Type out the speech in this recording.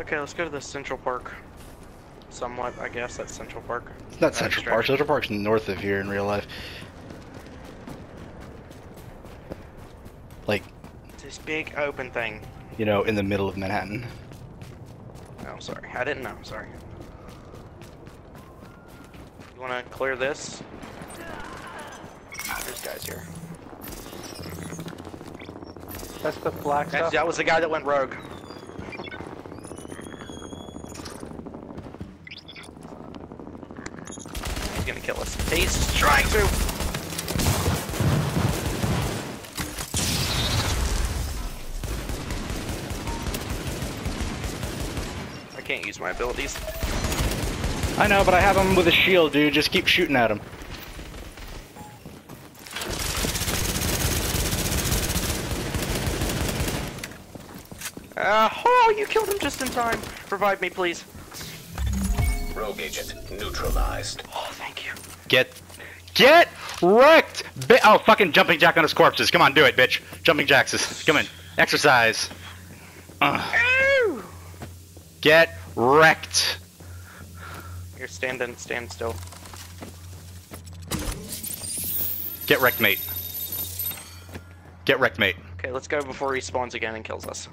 Okay, let's go to the Central Park. Somewhat, I guess, that's Central Park. It's not Central Park. Central Park's north of here in real life. Like, This big open thing. you know, in the middle of Manhattan. Oh, sorry. I didn't know. Sorry. You want to clear this? Ah, there's guys here. That's the black That, stuff. that was the guy that went rogue. Gonna kill us. He's trying to! I can't use my abilities. I know, but I have him with a shield, dude. Just keep shooting at him. Uh, oh, you killed him just in time. Revive me, please. Rogue agent neutralized. Oh, thank you. Get, get wrecked! Bi- oh, fucking jumping jack on his corpses. Come on, do it, bitch. Jumping jacks. Come in. Exercise. Ugh. Ow! Get wrecked. You're standing, stand still. Get wrecked, mate. Get wrecked, mate. Okay, let's go before he spawns again and kills us.